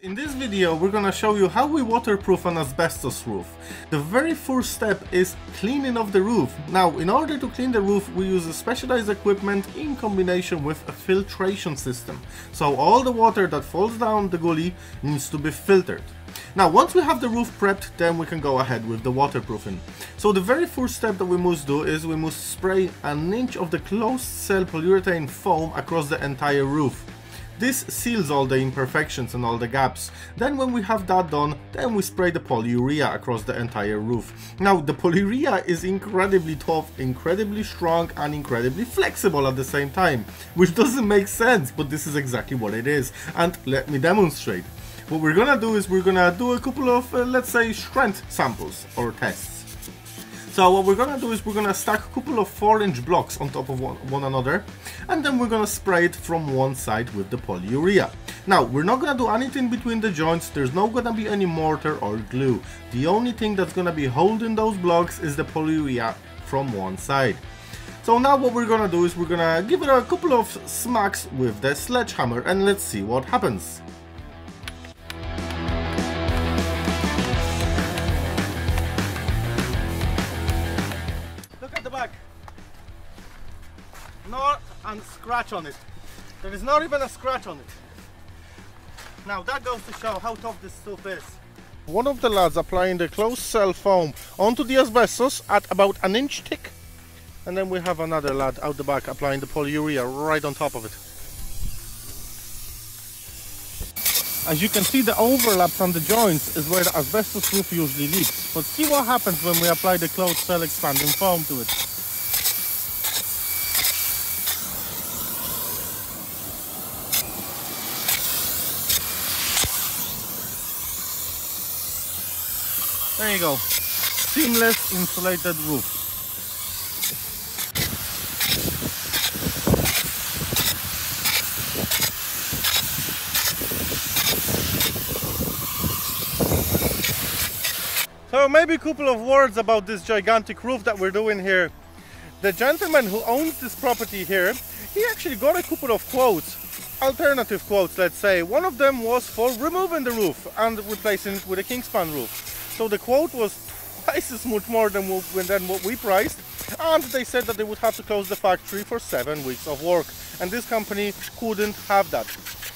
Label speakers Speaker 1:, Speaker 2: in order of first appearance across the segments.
Speaker 1: In this video we're gonna show you how we waterproof an asbestos roof. The very first step is cleaning of the roof. Now in order to clean the roof we use a specialized equipment in combination with a filtration system. So all the water that falls down the gully needs to be filtered. Now once we have the roof prepped then we can go ahead with the waterproofing. So the very first step that we must do is we must spray an inch of the closed cell polyurethane foam across the entire roof. This seals all the imperfections and all the gaps. Then when we have that done, then we spray the polyurea across the entire roof. Now the polyurea is incredibly tough, incredibly strong and incredibly flexible at the same time. Which doesn't make sense, but this is exactly what it is. And let me demonstrate. What we're gonna do is we're gonna do a couple of, uh, let's say, strength samples or tests. So what we're gonna do is we're gonna stack a couple of 4 inch blocks on top of one, one another and then we're gonna spray it from one side with the polyurea. Now we're not gonna do anything between the joints, there's not gonna be any mortar or glue. The only thing that's gonna be holding those blocks is the polyurea from one side. So now what we're gonna do is we're gonna give it a couple of smacks with the sledgehammer and let's see what happens. Not a scratch on it. There is not even a scratch on it. Now that goes to show how tough this stuff is. One of the lads applying the closed cell foam onto the asbestos at about an inch thick. And then we have another lad out the back applying the polyurea right on top of it. As you can see the overlaps on the joints is where the asbestos roof usually leaks. But see what happens when we apply the closed cell expanding foam to it. There you go. Seamless insulated roof. So maybe a couple of words about this gigantic roof that we're doing here. The gentleman who owns this property here, he actually got a couple of quotes, alternative quotes let's say. One of them was for removing the roof and replacing it with a Kingspan roof. So the quote was twice as much more than what, than what we priced and they said that they would have to close the factory for seven weeks of work and this company couldn't have that.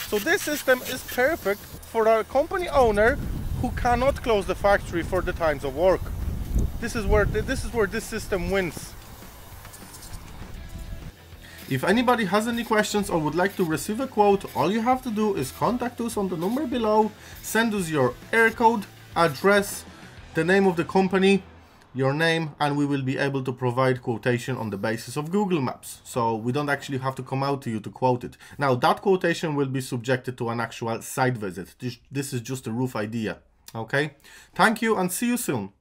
Speaker 1: So this system is perfect for a company owner who cannot close the factory for the times of work. This is where this is where this system wins. If anybody has any questions or would like to receive a quote, all you have to do is contact us on the number below, send us your Eircode, address, the name of the company, your name, and we will be able to provide quotation on the basis of Google Maps. So we don't actually have to come out to you to quote it. Now that quotation will be subjected to an actual site visit. This, this is just a roof idea. Okay, thank you and see you soon.